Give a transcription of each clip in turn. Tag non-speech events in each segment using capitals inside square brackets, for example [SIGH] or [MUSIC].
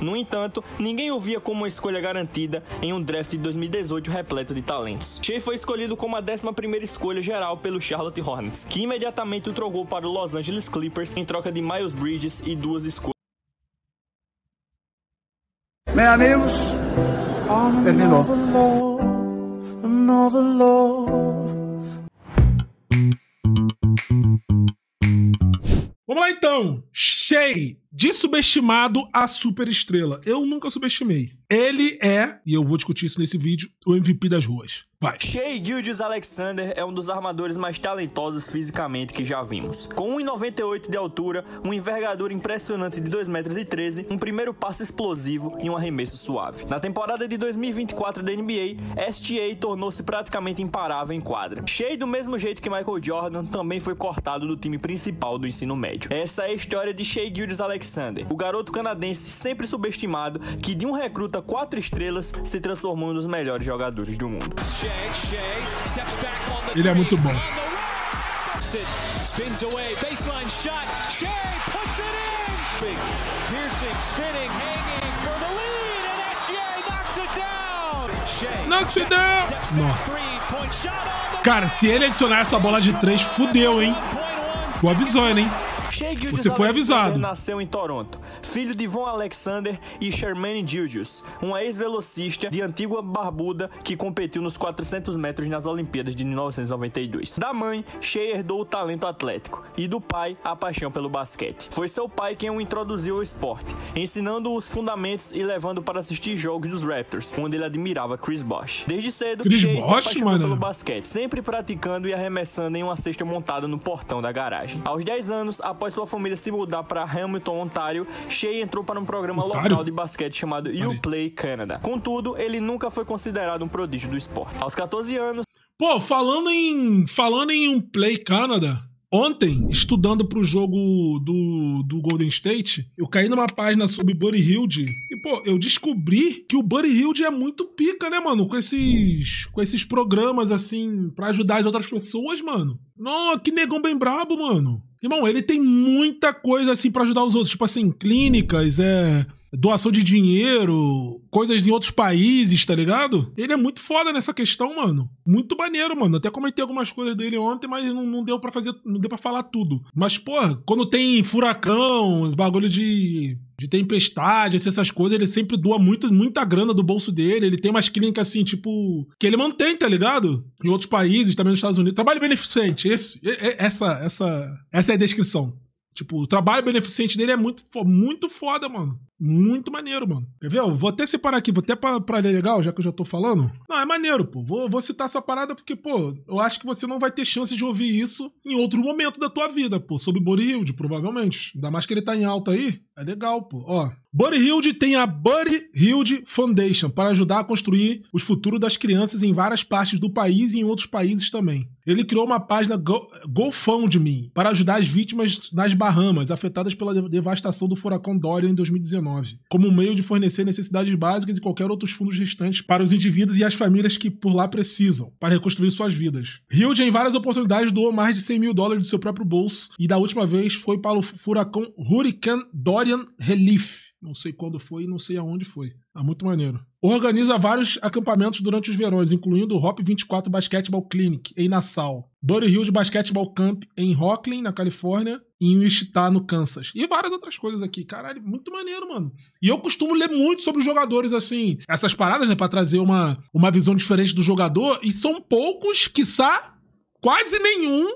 No entanto, ninguém o via como uma escolha garantida em um draft de 2018 repleto de talentos. Shea foi escolhido como a 11ª escolha geral pelo Charlotte Hornets, que imediatamente o trocou para o Los Angeles Clippers em troca de Miles Bridges e duas escolhas. Meus amigos, terminou. Vamos lá então. Shea, de subestimado a superestrela. Eu nunca subestimei. Ele é, e eu vou discutir isso nesse vídeo, o MVP das ruas. Vai. Shea Gildius Alexander é um dos armadores mais talentosos fisicamente que já vimos. Com 1,98 de altura, uma envergadura impressionante de 2,13 metros, um primeiro passo explosivo e um arremesso suave. Na temporada de 2024 da NBA, SGA tornou-se praticamente imparável em quadra. Shea, do mesmo jeito que Michael Jordan, também foi cortado do time principal do ensino médio. Essa é a história de Shea Gildius Alexander, o garoto canadense sempre subestimado que de um recruta quatro estrelas se transformou em um dos melhores jogadores do mundo. Ele é muito bom. Knocks it down. Nossa. Cara, se ele adicionar essa bola de três, fudeu, hein? Ficou avisando, hein? Shea Você foi avisado. nasceu em Toronto, filho de Von Alexander e Shermaine Gilgeous, uma ex-velocista de Antigua Barbuda que competiu nos 400 metros nas Olimpíadas de 1992. Da mãe, Shea herdou o talento atlético e do pai, a paixão pelo basquete. Foi seu pai quem o introduziu ao esporte, ensinando os fundamentos e levando para assistir jogos dos Raptors, onde ele admirava Chris Bosh. Desde cedo, Chris Shea se Bosh, apaixonou mano? pelo basquete, sempre praticando e arremessando em uma cesta montada no portão da garagem. Aos 10 anos, após sua família se mudar para Hamilton, Ontário, Shea entrou para um programa Ontário? local de basquete chamado You. Play Canada. Contudo, ele nunca foi considerado um prodígio do esporte. Aos 14 anos, Pô, falando em, falando em um Play Canada, ontem, estudando pro jogo do, do Golden State, eu caí numa página sobre Buddy Hilde e, pô, eu descobri que o Buddy Hilde é muito pica, né, mano? Com esses, com esses programas, assim, pra ajudar as outras pessoas, mano. Não, que negão bem brabo, mano. Irmão, ele tem muita coisa, assim, pra ajudar os outros. Tipo assim, clínicas, é doação de dinheiro, coisas em outros países, tá ligado? Ele é muito foda nessa questão, mano. Muito maneiro, mano. Até comentei algumas coisas dele ontem, mas não, não deu para fazer, não deu para falar tudo. Mas, porra, quando tem furacão, bagulho de de tempestade, essas coisas, ele sempre doa muito, muita grana do bolso dele. Ele tem umas clínicas assim, tipo, que ele mantém, tá ligado? Em outros países, também nos Estados Unidos. Trabalho beneficente. Esse, essa, essa, essa é a descrição. Tipo, o trabalho beneficente dele é muito, muito foda, mano. Muito maneiro, mano. Quer ver? Eu vou até separar aqui, vou até pra, pra ler legal, já que eu já tô falando. Não, é maneiro, pô. Vou, vou citar essa parada porque, pô, eu acho que você não vai ter chance de ouvir isso em outro momento da tua vida, pô. Sobre Buddy Hilde, provavelmente. Ainda mais que ele tá em alta aí. É legal, pô. Ó. Buddy Hilde tem a Buddy Hilde Foundation para ajudar a construir os futuros das crianças em várias partes do país e em outros países também. Ele criou uma página Go- para ajudar as vítimas nas Bahamas afetadas pela de- devastação do furacão Dorian em 2019, como um meio de fornecer necessidades básicas e qualquer outros fundos restantes para os indivíduos e as famílias que por lá precisam para reconstruir suas vidas. Hilde, em várias oportunidades, doou mais de 100 mil dólares do seu próprio bolso e da última vez foi para o furacão Hurricane Dorian Relief. Não sei quando foi e não sei aonde foi. Ah, muito maneiro. Organiza vários acampamentos durante os verões, incluindo o Hop 24 Basketball Clinic, em Nassau. Buddy Hilde Basketball Camp, em Rocklin, na Califórnia, e em Wichita, no Kansas. E várias outras coisas aqui. Caralho, muito maneiro, mano. E eu costumo ler muito sobre os jogadores, assim, essas paradas, né, pra trazer uma, uma visão diferente do jogador, e são poucos, quiçá, quase nenhum,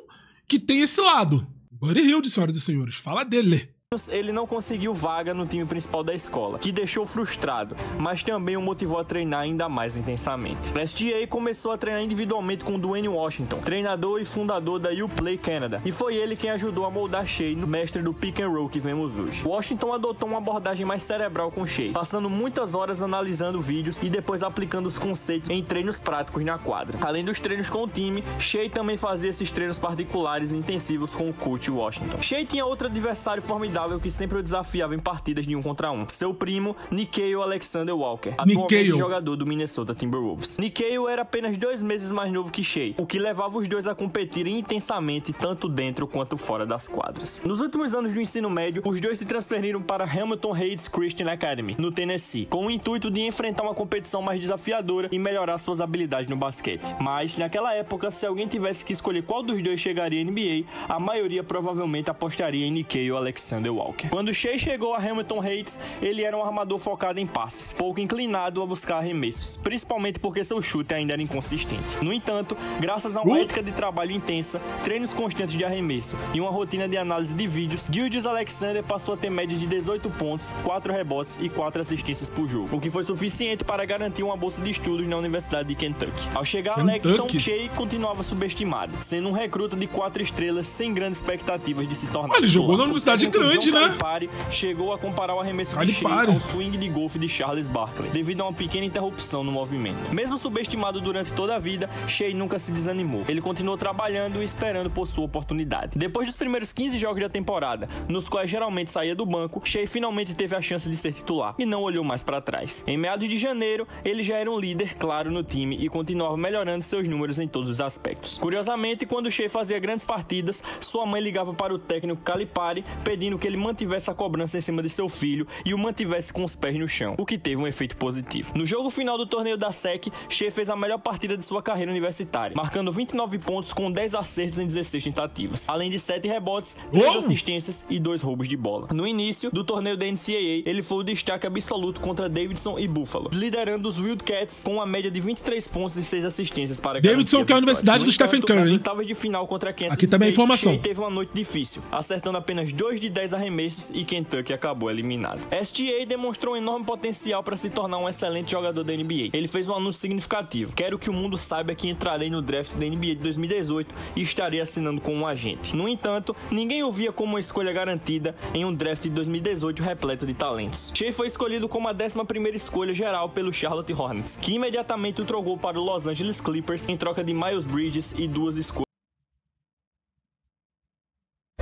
que tem esse lado. Buddy Hilde, senhoras e senhores, fala dele. Ele não conseguiu vaga no time principal da escola, que deixou frustrado, mas também o motivou a treinar ainda mais intensamente. SGA começou a treinar individualmente com Dwayne Washington, treinador e fundador da Uplay Canada, e foi ele quem ajudou a moldar Shea no mestre do pick and roll que vemos hoje. Washington adotou uma abordagem mais cerebral com Shea, passando muitas horas analisando vídeos e depois aplicando os conceitos em treinos práticos na quadra. Além dos treinos com o time, Shea também fazia esses treinos particulares e intensivos com o coach Washington. Shea tinha outro adversário formidável incontestável que sempre o desafiava em partidas de um contra um. Seu primo, Nikhil Alexander Walker, atualmente jogador do Minnesota Timberwolves. Nikhil era apenas dois meses mais novo que Shea, o que levava os dois a competirem intensamente tanto dentro quanto fora das quadras. Nos últimos anos do ensino médio, os dois se transferiram para Hamilton Heights Christian Academy, no Tennessee, com o intuito de enfrentar uma competição mais desafiadora e melhorar suas habilidades no basquete. Mas, naquela época, se alguém tivesse que escolher qual dos dois chegaria à NBA, a maioria provavelmente apostaria em Nikhil Alexander Walker. Quando Shea chegou a Hamilton Heights, ele era um armador focado em passes, pouco inclinado a buscar arremessos, principalmente porque seu chute ainda era inconsistente. No entanto, graças a uma Uh! ética de trabalho intensa, treinos constantes de arremesso e uma rotina de análise de vídeos, Gildius Alexander passou a ter média de 18 pontos, 4 rebotes e 4 assistências por jogo, o que foi suficiente para garantir uma bolsa de estudos na Universidade de Kentucky. Ao chegar a Kentucky? Shea continuava subestimado, sendo um recruta de 4 estrelas sem grandes expectativas de se tornar. Ah, ele jogou na universidade grande, Né? Calipari chegou a comparar o arremesso de Shea Calipari. ao swing de golfe de Charles Barkley, devido a uma pequena interrupção no movimento. Mesmo subestimado durante toda a vida, Shea nunca se desanimou. Ele continuou trabalhando e esperando por sua oportunidade. Depois dos primeiros 15 jogos da temporada, nos quais geralmente saía do banco, Shea finalmente teve a chance de ser titular e não olhou mais para trás. Em meados de janeiro, ele já era um líder claro no time e continuava melhorando seus números em todos os aspectos. Curiosamente, quando Shea fazia grandes partidas, sua mãe ligava para o técnico Calipari pedindo que ele mantivesse a cobrança em cima de seu filho e o mantivesse com os pés no chão, o que teve um efeito positivo. No jogo final do torneio da SEC, Shea fez a melhor partida de sua carreira universitária, marcando 29 pontos com 10 acertos em 16 tentativas, além de 7 rebotes, 3 Uou! assistências e 2 roubos de bola. No início do torneio da NCAA, ele foi o destaque absoluto contra Davidson e Buffalo, liderando os Wildcats com uma média de 23 pontos e 6 assistências para Davidson, que é a universidade No do Stephen Curry, hein? de final contra Kansas Aqui também é informação. Shea teve uma noite difícil, acertando apenas 2 de 10 arremessos e Kentucky acabou eliminado. SGA demonstrou um enorme potencial para se tornar um excelente jogador da NBA. Ele fez um anúncio significativo. Quero que o mundo saiba que entrarei no draft da NBA de 2018 e estarei assinando com um agente. No entanto, ninguém o via como uma escolha garantida em um draft de 2018 repleto de talentos. Shea foi escolhido como a 11ª escolha geral pelo Charlotte Hornets, que imediatamente o trocou para o Los Angeles Clippers em troca de Miles Bridges e duas escolhas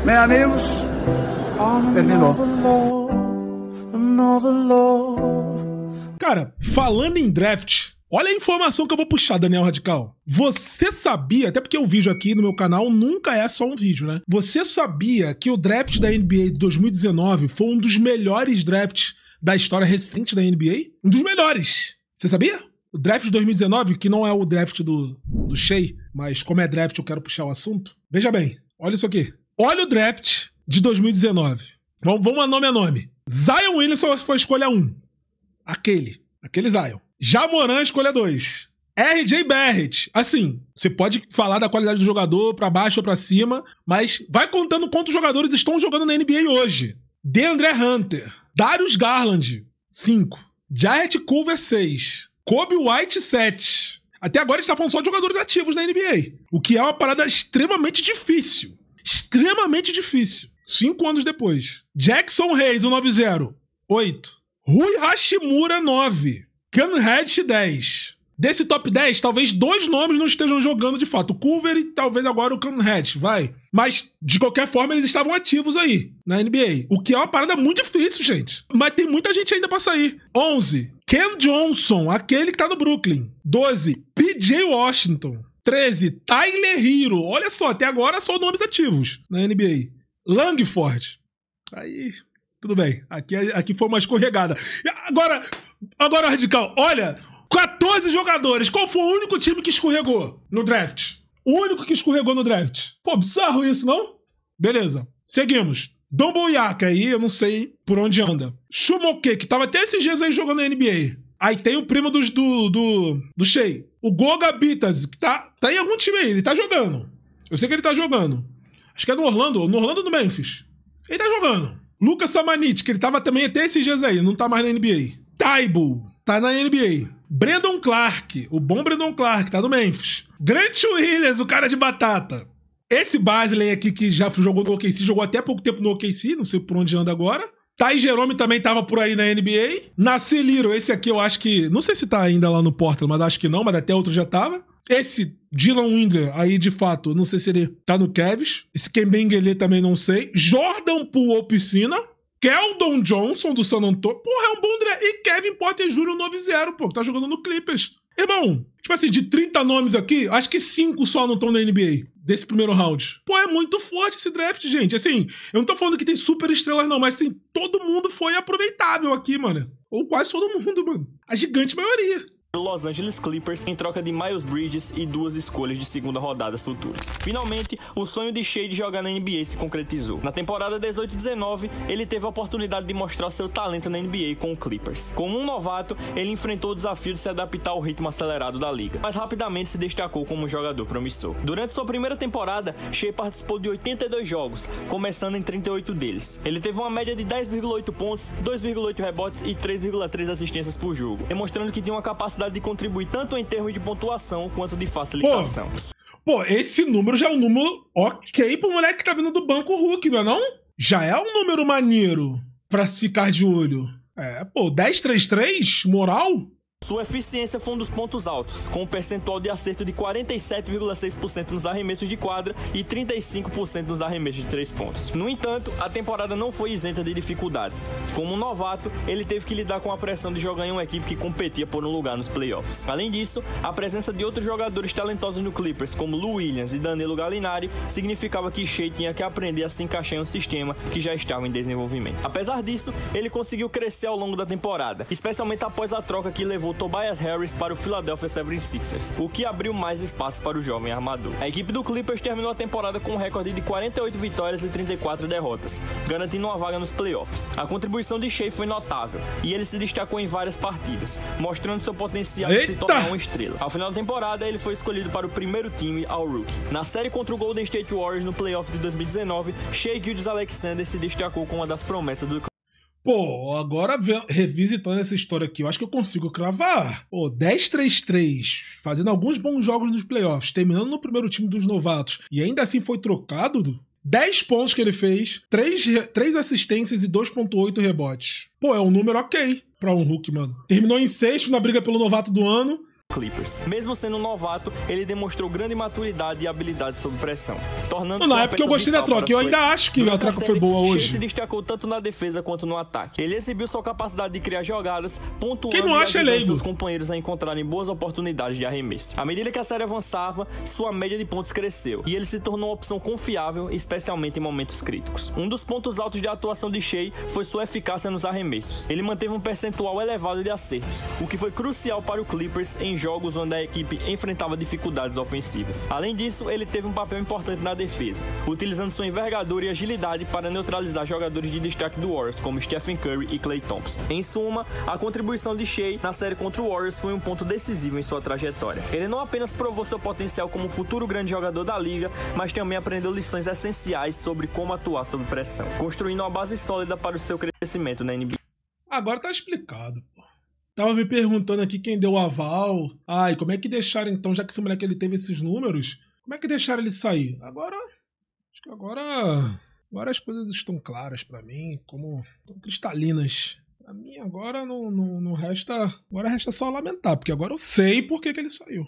Bem, amigos, terminou. Cara, falando em draft, olha a informação que eu vou puxar, Daniel Radical. Você sabia, até porque o vídeo aqui no meu canal nunca é só um vídeo, né? Você sabia que o draft da NBA de 2019 foi um dos melhores drafts da história recente da NBA? Um dos melhores. Você sabia? O draft de 2019, que não é o draft do, do Shea, mas como é draft eu quero puxar o assunto. Veja bem, olha isso aqui. Olha o draft de 2019. Vamos, vamos nome a nome. Zion Williamson foi a escolha 1. Aquele. Aquele Zion. Jamoran, escolha 2. RJ Barrett. Assim, você pode falar da qualidade do jogador pra baixo ou pra cima, mas vai contando quantos jogadores estão jogando na NBA hoje. DeAndre Hunter. Darius Garland, 5. Jarrett Culver, 6. Kobe White, 7. Até agora a gente tá falando só de jogadores ativos na NBA. O que é uma parada extremamente difícil. Extremamente difícil. Cinco anos depois. Jackson Reis, o 9-0. 8. Rui Hashimura, 9. Ken Reddish, 10. Desse top 10, talvez dois nomes não estejam jogando de fato. O Culver e talvez agora o Reddish, vai. Mas, de qualquer forma, eles estavam ativos aí, na NBA. O que é uma parada muito difícil, gente. Mas tem muita gente ainda pra sair. 11. Ken Johnson, aquele que tá no Brooklyn. 12. PJ Washington. 13. Tyler Hero. Olha só, até agora só nomes ativos na NBA. Langford. Aí, tudo bem. Aqui, aqui foi uma escorregada. Agora, agora, Radical, olha, 14 jogadores. Qual foi o único time que escorregou no draft? O único que escorregou no draft. Pô, bizarro isso, não? Beleza. Seguimos. Domboyaka aí, eu não sei por onde anda. Shumoke, que tava até esses dias aí jogando na NBA. Aí tem o primo do, do, do, do Shea. O Goga Bitas, que tá, tá em algum time aí, ele tá jogando. Eu sei que ele tá jogando. Acho que é no Orlando, no Orlando do Memphis. Ele tá jogando. Lucas Samanit, que ele tava também até esses dias aí, não tá mais na NBA. Taibo, tá na NBA. Brandon Clark, o bom Brandon Clark, tá no Memphis. Grant Williams, o cara de batata. Esse Basley aqui que já jogou no OKC, jogou até pouco tempo no OKC, não sei por onde anda agora. Ty Jerome também tava por aí na NBA. Nasci Liro, esse aqui eu acho que. Não sei se tá ainda lá no Portland, mas acho que não, mas até outro já tava. Esse Dylan Wingler, aí de fato, não sei se ele tá no Cavs. Esse Kembenguele também não sei. Jordan Poole Piscina. Keldon Johnson do San Antonio. Porra, é um bom draft. E Kevin Porter Jr. 9-0, pô, tá jogando no Clippers. Irmão, tipo assim, de 30 nomes aqui, acho que 5 só não estão na NBA. Desse primeiro round. Pô, é muito forte esse draft, gente. Assim, eu não tô falando que tem super estrelas, não, mas assim, todo mundo foi aproveitável aqui, mano. Ou quase todo mundo, mano. A gigante maioria. Los Angeles Clippers em troca de Miles Bridges e duas escolhas de segunda rodada futuras. Finalmente, o sonho de Shea de jogar na NBA se concretizou. Na temporada 18-19, ele teve a oportunidade de mostrar seu talento na NBA com o Clippers. Como um novato, ele enfrentou o desafio de se adaptar ao ritmo acelerado da liga, mas rapidamente se destacou como um jogador promissor. Durante sua primeira temporada, Shea participou de 82 jogos, começando em 38 deles. Ele teve uma média de 10,8 pontos, 2,8 rebotes e 3,3 assistências por jogo, demonstrando que tinha uma capacidade de contribuir tanto em termos de pontuação quanto de facilitação. Pô, pô, esse número já é um número ok pro moleque que tá vindo do banco Hulk, não é não? Já é um número maneiro pra se ficar de olho. É, pô, 10-3-3, moral? Sua eficiência foi um dos pontos altos, com um percentual de acerto de 47,6% nos arremessos de quadra e 35% nos arremessos de três pontos. No entanto, a temporada não foi isenta de dificuldades. Como um novato, ele teve que lidar com a pressão de jogar em uma equipe que competia por um lugar nos playoffs. Além disso, a presença de outros jogadores talentosos no Clippers, como Lou Williams e Danilo Gallinari, significava que Shea tinha que aprender a se encaixar em um sistema que já estava em desenvolvimento. Apesar disso, ele conseguiu crescer ao longo da temporada, especialmente após a troca que levou Tobias Harris para o Philadelphia 76ers, o que abriu mais espaço para o jovem armador. A equipe do Clippers terminou a temporada com um recorde de 48 vitórias e 34 derrotas, garantindo uma vaga nos playoffs. A contribuição de Shea foi notável e ele se destacou em várias partidas, mostrando seu potencial de se tornar uma estrela. Ao final da temporada, ele foi escolhido para o primeiro time ao rookie. Na série contra o Golden State Warriors no playoff de 2019, Shea Gildes Alexander se destacou como uma das promessas do Pô, agora revisitando essa história aqui, eu acho que eu consigo cravar. Pô, 10-3-3, fazendo alguns bons jogos nos playoffs, terminando no primeiro time dos novatos e ainda assim foi trocado. 10 pontos que ele fez, 3, 3 assistências e 2.8 rebotes. Pô, é um número ok pra um Hulk, mano. Terminou em sexto na briga pelo novato do ano Clippers. Mesmo sendo novato, ele demonstrou grande maturidade e habilidade sob pressão, tornando Na época eu gostei da troca, eu ainda acho que a troca foi boa hoje. Ele se destacou tanto na defesa quanto no ataque. Ele exibiu sua capacidade de criar jogadas, pontuando Quem não acha e seus companheiros a encontrarem boas oportunidades de arremesso. À medida que a série avançava, sua média de pontos cresceu e ele se tornou uma opção confiável, especialmente em momentos críticos. Um dos pontos altos de atuação de Shea foi sua eficácia nos arremessos. Ele manteve um percentual elevado de acertos, o que foi crucial para o Clippers em jogos onde a equipe enfrentava dificuldades ofensivas. Além disso, ele teve um papel importante na defesa, utilizando sua envergadura e agilidade para neutralizar jogadores de destaque do Warriors, como Stephen Curry e Klay Thompson. Em suma, a contribuição de Shea na série contra o Warriors foi um ponto decisivo em sua trajetória. Ele não apenas provou seu potencial como futuro grande jogador da liga, mas também aprendeu lições essenciais sobre como atuar sob pressão, construindo uma base sólida para o seu crescimento na NBA. Agora tá explicado. Tava me perguntando aqui quem deu o aval. Ai, como é que deixaram então, já que esse moleque ele teve esses números, como é que deixaram ele sair? Agora, acho que agora, agora as coisas estão claras para mim, como estão cristalinas. Pra mim agora não, não, não resta, agora resta só lamentar, porque agora eu sei por que, que ele saiu.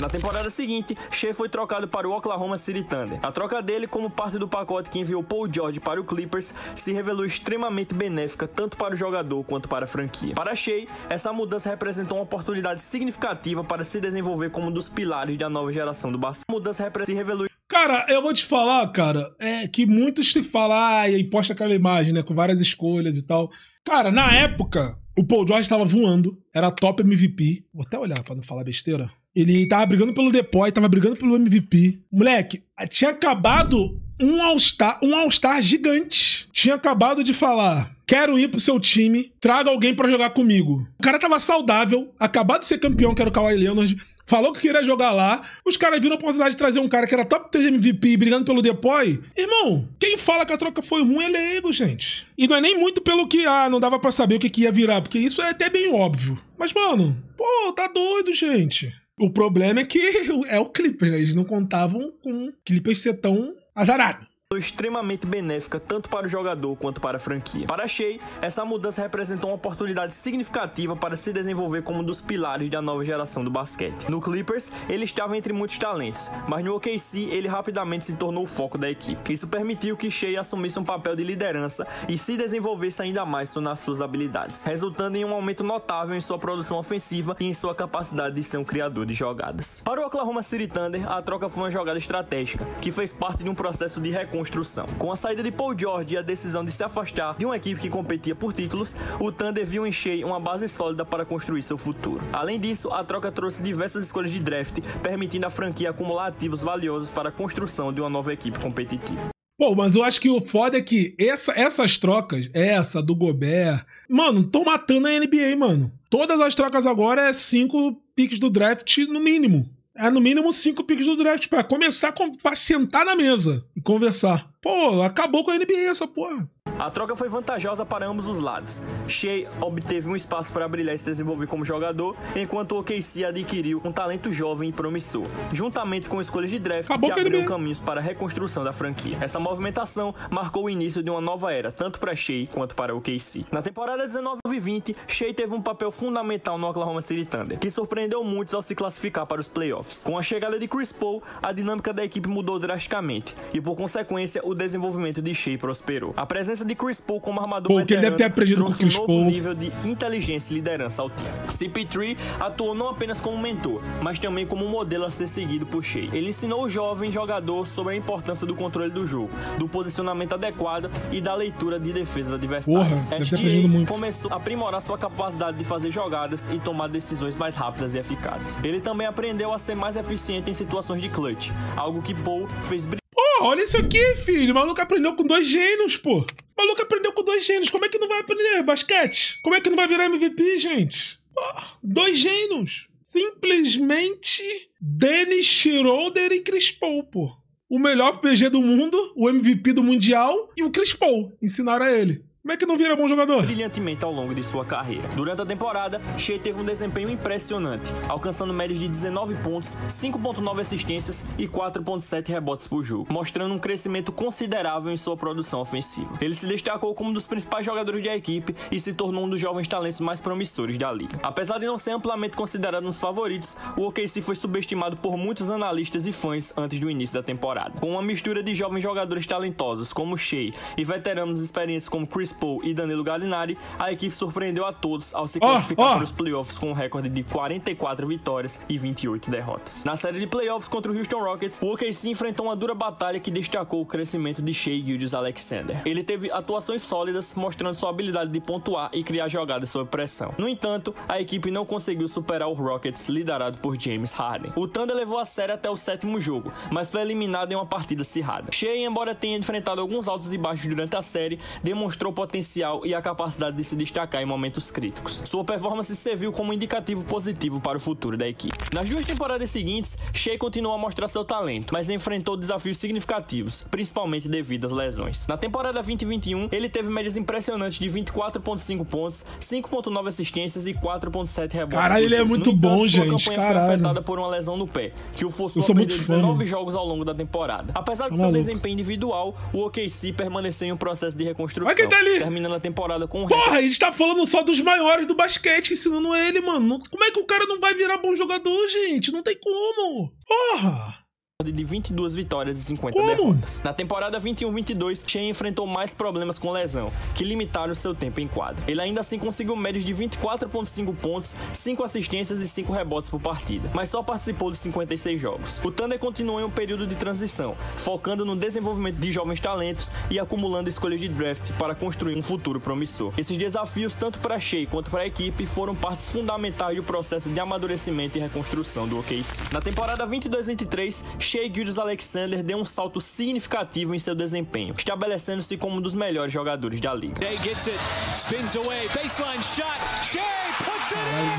Na temporada seguinte, Shea foi trocado para o Oklahoma City Thunder. A troca dele, como parte do pacote que enviou Paul George para o Clippers, se revelou extremamente benéfica tanto para o jogador quanto para a franquia. Para Shea, essa mudança representou uma oportunidade significativa para se desenvolver como um dos pilares da nova geração do basquete. A mudança se revelou Cara, eu vou te falar, cara, é que muitos se falam ah, e posta aquela imagem, né, com várias escolhas e tal. Cara, na época, o Paul George estava voando, era top MVP. Vou até olhar para não falar besteira. Ele tava brigando pelo Depoy, tava brigando pelo MVP. Moleque, tinha acabado um All-Star, um All-Star gigante. Tinha acabado de falar: "Quero ir pro seu time, traga alguém para jogar comigo". O cara tava saudável, acabado de ser campeão, que era o Kawhi Leonard. Falou que queria jogar lá. Os caras viram a oportunidade de trazer um cara que era top 3 MVP brigando pelo Depoy. Irmão, quem fala que a troca foi ruim é leigo, gente. E não é nem muito pelo que, ah, não dava para saber o que, que ia virar, porque isso é até bem óbvio. Mas, mano, pô, tá doido, gente. O problema é que [LAUGHS] é o Clippers, né? Eles não contavam com o Clippers ser tão azarado. Extremamente benéfica tanto para o jogador quanto para a franquia. Para Shea, essa mudança representou uma oportunidade significativa para se desenvolver como um dos pilares da nova geração do basquete. No Clippers, ele estava entre muitos talentos, mas no OKC ele rapidamente se tornou o foco da equipe. Isso permitiu que Shea assumisse um papel de liderança e se desenvolvesse ainda mais nas suas habilidades, resultando em um aumento notável em sua produção ofensiva e em sua capacidade de ser um criador de jogadas. Para o Oklahoma City Thunder, a troca foi uma jogada estratégica, que fez parte de um processo de reconstrução reconstrução. Com a saída de Paul George e a decisão de se afastar de uma equipe que competia por títulos, o Thunder viu em Shea uma base sólida para construir seu futuro. Além disso, a troca trouxe diversas escolhas de draft, permitindo à franquia acumular ativos valiosos para a construção de uma nova equipe competitiva. Pô, mas eu acho que o foda é que essa, essas trocas, essa do Gobert, mano, estão matando a NBA, mano. Todas as trocas agora é cinco piques do draft no mínimo é no mínimo cinco picks do draft para começar a sentar na mesa e conversar. Pô, acabou com a NBA essa porra. A troca foi vantajosa para ambos os lados. Shea obteve um espaço para brilhar e se desenvolver como jogador, enquanto o OKC adquiriu um talento jovem e promissor, juntamente com escolhas de draft Acabou que abriu caminhos para a reconstrução da franquia. Essa movimentação marcou o início de uma nova era, tanto para Shea quanto para o OKC. Na temporada 19 e 20, Shea teve um papel fundamental no Oklahoma City Thunder, que surpreendeu muitos ao se classificar para os playoffs. Com a chegada de Chris Paul, a dinâmica da equipe mudou drasticamente e, por consequência, o desenvolvimento de Shea prosperou. A presença de Chris Paul como armador Pô, que ele deve ter aprendido com o Chris um Paul. nível de inteligência e liderança ao time. CP3 atuou não apenas como mentor, mas também como um modelo a ser seguido por Shea. Ele ensinou o jovem jogador sobre a importância do controle do jogo, do posicionamento adequado e da leitura de defesas adversárias. Porra, começou a aprimorar sua capacidade de fazer jogadas e tomar decisões mais rápidas e eficazes. Ele também aprendeu a ser mais eficiente em situações de clutch, algo que Paul fez Pô, olha isso aqui, filho. O maluco aprendeu com dois gênios, pô. O maluco aprendeu com dois gênios. Como é que não vai aprender basquete? Como é que não vai virar MVP, gente? Pô, dois gênios. Simplesmente Dennis Schroeder e Chris Paul, pô. O melhor PG do mundo, o MVP do Mundial e o Chris Paul. Ensinaram a ele. Como é que não vira bom jogador? Brilhantemente ao longo de sua carreira. Durante a temporada, Shea teve um desempenho impressionante, alcançando médias de 19 pontos, 5.9 assistências e 4.7 rebotes por jogo, mostrando um crescimento considerável em sua produção ofensiva. Ele se destacou como um dos principais jogadores da equipe e se tornou um dos jovens talentos mais promissores da liga. Apesar de não ser amplamente considerado um dos favoritos, o OKC foi subestimado por muitos analistas e fãs antes do início da temporada. Com uma mistura de jovens jogadores talentosos como Shea e veteranos experientes como Chris Paul e Danilo Gallinari, a equipe surpreendeu a todos ao se classificar oh, oh. para os playoffs com um recorde de 44 vitórias e 28 derrotas. Na série de playoffs contra o Houston Rockets, o OKC enfrentou uma dura batalha que destacou o crescimento de Shea Gildes Alexander. Ele teve atuações sólidas, mostrando sua habilidade de pontuar e criar jogadas sob pressão. No entanto, a equipe não conseguiu superar o Rockets, liderado por James Harden. O Thunder levou a série até o sétimo jogo, mas foi eliminado em uma partida acirrada. Shea, embora tenha enfrentado alguns altos e baixos durante a série, demonstrou potencial e a capacidade de se destacar em momentos críticos. Sua performance serviu como indicativo positivo para o futuro da equipe. Nas duas temporadas seguintes, Shea continuou a mostrar seu talento, mas enfrentou desafios significativos, principalmente devido às lesões. Na temporada 2021, ele teve médias impressionantes de 24.5 pontos, 5.9 assistências e 4.7 rebotes. Caralho, ele é muito entanto, bom, sua gente. campanha Caralho. foi afetada por uma lesão no pé, que o forçou a perder 19 fã. jogos ao longo da temporada. Apesar de tá seu desempenho individual, o OKC permaneceu em um processo de reconstrução, tá terminando a temporada com um Porra, a gente tá falando só dos maiores do basquete ensinando ele, mano. Como é que o cara não vai virar bom jogador, gente? Não tem como. Porra! De 22 vitórias e 50 Como? derrotas. Na temporada 21-22, Shea enfrentou mais problemas com lesão, que limitaram seu tempo em quadra. Ele ainda assim conseguiu médias de 24.5 pontos, 5 assistências e 5 rebotes por partida, mas só participou de 56 jogos. O Thunder continuou em um período de transição, focando no desenvolvimento de jovens talentos e acumulando escolhas de draft para construir um futuro promissor. Esses desafios, tanto para Shea quanto para a equipe, foram partes fundamentais do processo de amadurecimento e reconstrução do OKC. Na temporada 22-23, Shea Gildes Alexander deu um salto significativo em seu desempenho, estabelecendo-se como um dos melhores jogadores da liga.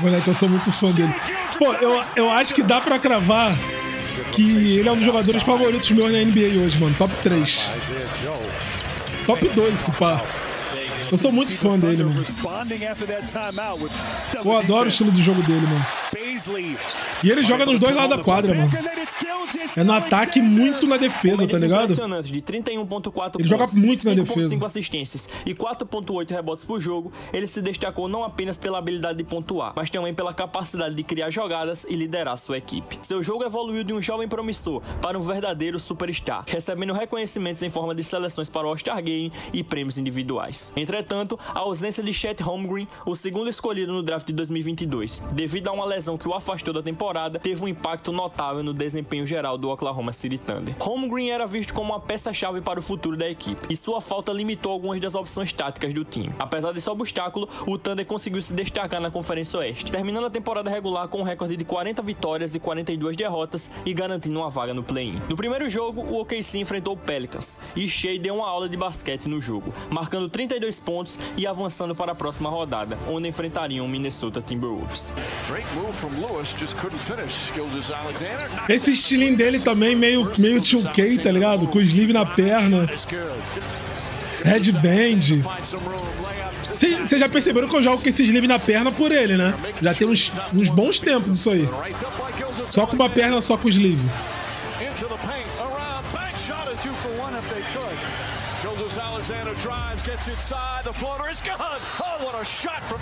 Moleque, eu sou muito fã dele. Pô, eu, eu acho que dá pra cravar que ele é um dos jogadores favoritos meus na NBA hoje, mano. Top 3. Top 2, se pá. Eu sou muito fã dele, mano. Eu adoro o estilo de jogo dele, mano. E ele joga nos dois lados da quadra, mano. É no ataque muito na defesa, tá ligado? Impressionante, de 31.4 Ele joga muito na defesa. 5 assistências e 4.8 rebotes por jogo, ele se destacou não apenas pela habilidade de pontuar, mas também pela capacidade de criar jogadas e liderar sua equipe. Seu jogo evoluiu de um jovem promissor para um verdadeiro superstar, recebendo reconhecimentos em forma de seleções para o All-Star Game e prêmios individuais. Entretanto, a ausência de Chet Holmgren, o segundo escolhido no draft de 2022, devido a uma lesão que o afastou da temporada, teve um impacto notável no desempenho geral do Oklahoma City Thunder. Holmgren era visto como uma peça-chave para o futuro da equipe, e sua falta limitou algumas das opções táticas do time. Apesar desse obstáculo, o Thunder conseguiu se destacar na Conferência Oeste, terminando a temporada regular com um recorde de 40 vitórias e 42 derrotas e garantindo uma vaga no play-in. No primeiro jogo, o OKC enfrentou o Pelicans, e Shea deu uma aula de basquete no jogo, marcando 32 pontos e avançando para a próxima rodada, onde enfrentariam o Minnesota Timberwolves. Esse estilinho dele também meio, meio 2K, tá ligado? Com o sleeve na perna. Headband. Vocês já perceberam que eu jogo com esse sleeve na perna por ele, né? Já tem uns, uns bons tempos isso aí. Só com uma perna, só com o sleeve.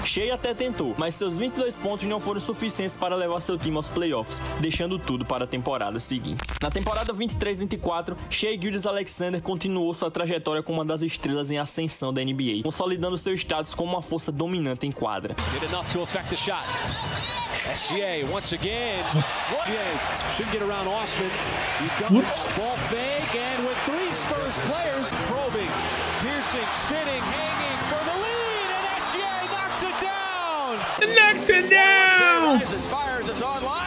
Shea até tentou, mas seus 22 pontos não foram suficientes para levar seu time aos playoffs, deixando tudo para a temporada seguinte. Na temporada 23-24, Shea Gildas Alexander continuou sua trajetória como uma das estrelas em ascensão da NBA, consolidando seu status como uma força dominante em quadra. SGA once again. SGA should get around Osman. He comes, ball fake, and with three Spurs players probing, piercing, spinning, hanging for the lead, and SGA knocks it down. Knocks it down. Fires, it's online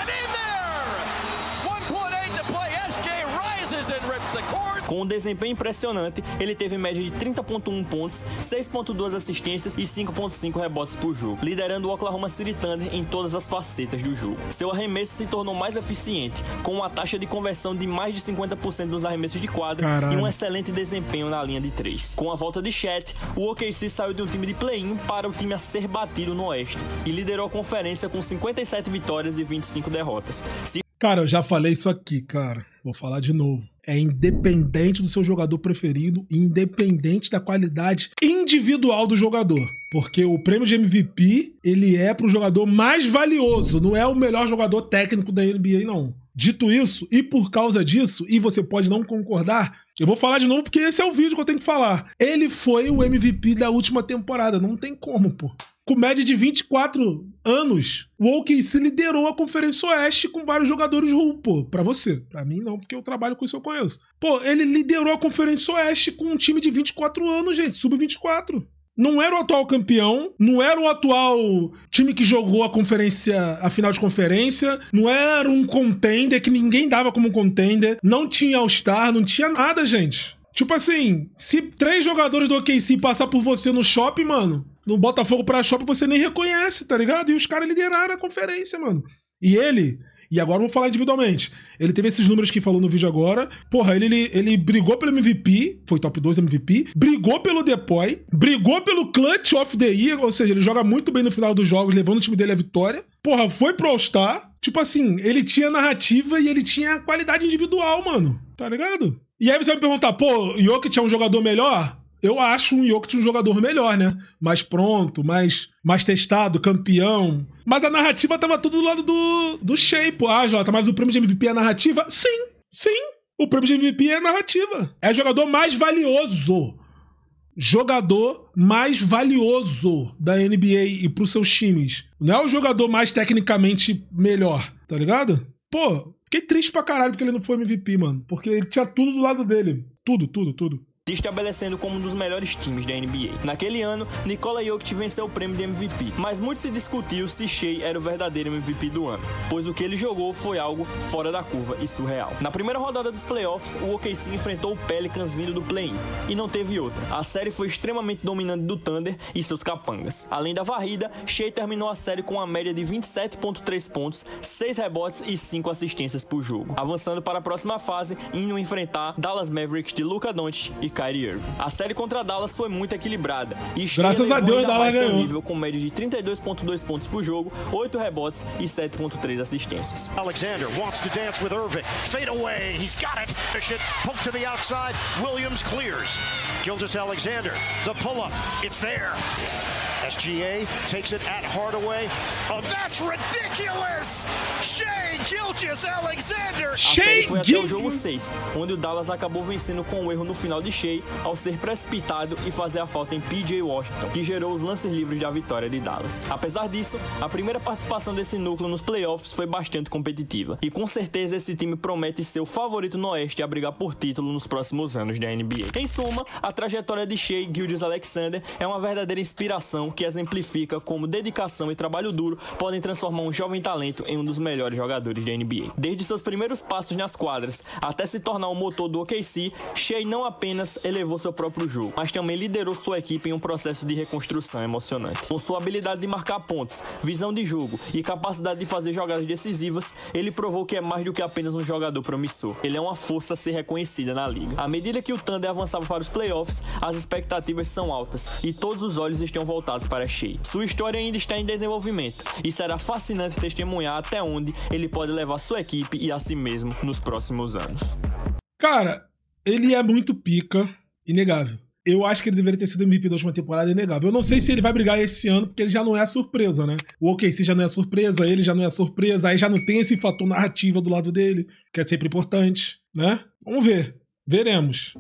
Com um desempenho impressionante, ele teve média de 30.1 pontos, 6.2 assistências e 5.5 rebotes por jogo, liderando o Oklahoma City Thunder em todas as facetas do jogo. Seu arremesso se tornou mais eficiente, com uma taxa de conversão de mais de 50% nos arremessos de quadra Caralho. e um excelente desempenho na linha de 3. Com a volta de Chet, o OKC saiu de um time de play-in para o time a ser batido no Oeste e liderou a conferência com 57 vitórias e 25 derrotas. Se Cara, eu já falei isso aqui, cara. Vou falar de novo. É independente do seu jogador preferido, independente da qualidade individual do jogador. Porque o prêmio de MVP, ele é pro jogador mais valioso, não é o melhor jogador técnico da NBA, não. Dito isso, e por causa disso, e você pode não concordar, eu vou falar de novo porque esse é o vídeo que eu tenho que falar. Ele foi o MVP da última temporada, não tem como, pô com média de 24 anos, o OKC liderou a Conferência Oeste com vários jogadores ruim, pô, pra você. Pra mim não, porque eu trabalho com isso eu conheço. Pô, ele liderou a Conferência Oeste com um time de 24 anos, gente, sub-24. Não era o atual campeão, não era o atual time que jogou a conferência, a final de conferência, não era um contender que ninguém dava como contender, não tinha All-Star, não tinha nada, gente. Tipo assim, se três jogadores do OKC passar por você no shopping, mano, no Botafogo pra shopping você nem reconhece, tá ligado? E os caras lideraram a conferência, mano. E ele, e agora vamos falar individualmente. Ele teve esses números que falou no vídeo agora. Porra, ele, ele, ele brigou pelo MVP, foi top 2 MVP, brigou pelo Depoy, brigou pelo Clutch of the Year, ou seja, ele joga muito bem no final dos jogos, levando o time dele à vitória. Porra, foi pro All-Star. Tipo assim, ele tinha narrativa e ele tinha qualidade individual, mano. Tá ligado? E aí você vai me perguntar, pô, Jokic é um jogador melhor? Eu acho um Jokic um jogador melhor, né? Mais pronto, mais, mais testado, campeão. Mas a narrativa tava tudo do lado do, do Shea, pô. Ah, Jota, mas o prêmio de MVP é narrativa? Sim, sim. O prêmio de MVP é narrativa. É jogador mais valioso. Jogador mais valioso da NBA e pros seus times. Não é o jogador mais tecnicamente melhor, tá ligado? Pô, fiquei triste pra caralho porque ele não foi MVP, mano. Porque ele tinha tudo do lado dele. Tudo, tudo, tudo se estabelecendo como um dos melhores times da NBA. Naquele ano, Nikola Jokic venceu o prêmio de MVP, mas muito se discutiu se Shea era o verdadeiro MVP do ano, pois o que ele jogou foi algo fora da curva e surreal. Na primeira rodada dos playoffs, o OKC enfrentou o Pelicans vindo do play-in, e não teve outra. A série foi extremamente dominante do Thunder e seus capangas. Além da varrida, Shea terminou a série com uma média de 27.3 pontos, 6 rebotes e 5 assistências por jogo, avançando para a próxima fase, indo enfrentar Dallas Mavericks de Luka Doncic e Kyrie Irving. A série contra Dallas foi muito equilibrada e Graças a Deus Dallas ganhou. nível com média de 32.2 pontos por jogo, 8 rebotes e 7.3 assistências. Alexander wants to dance with Irving. Fade away. He's got it. Poke to the outside. Williams clears. Gilgis Alexander. The pull-up. It's there. SGA takes it at Hardaway. Oh, that's ridiculous! Shea Gilgis Alexander. Shea foi até o jogo 6, onde o Dallas acabou vencendo com um erro no final de Shea ao ser precipitado e fazer a falta em PJ Washington, que gerou os lances livres da vitória de Dallas. Apesar disso, a primeira participação desse núcleo nos playoffs foi bastante competitiva, e com certeza esse time promete ser o favorito no Oeste a brigar por título nos próximos anos da NBA. Em suma, a trajetória de Shea Gilgis Alexander é uma verdadeira inspiração que exemplifica como dedicação e trabalho duro podem transformar um jovem talento em um dos melhores jogadores da NBA. Desde seus primeiros passos nas quadras até se tornar o motor do OKC, Shea não apenas elevou seu próprio jogo, mas também liderou sua equipe em um processo de reconstrução emocionante. Com sua habilidade de marcar pontos, visão de jogo e capacidade de fazer jogadas decisivas, ele provou que é mais do que apenas um jogador promissor. Ele é uma força a ser reconhecida na liga. À medida que o Thunder avançava para os playoffs, as expectativas são altas e todos os olhos estão voltados para Shea. Sua história ainda está em desenvolvimento e será fascinante testemunhar até onde ele pode levar sua equipe e a si mesmo nos próximos anos. Cara, ele é muito pica, inegável. Eu acho que ele deveria ter sido MVP da última temporada, inegável. Eu não sei se ele vai brigar esse ano, porque ele já não é surpresa, né? O OKC já não é surpresa, ele já não é surpresa, aí já não tem esse fator narrativa do lado dele, que é sempre importante, né? Vamos ver. Veremos.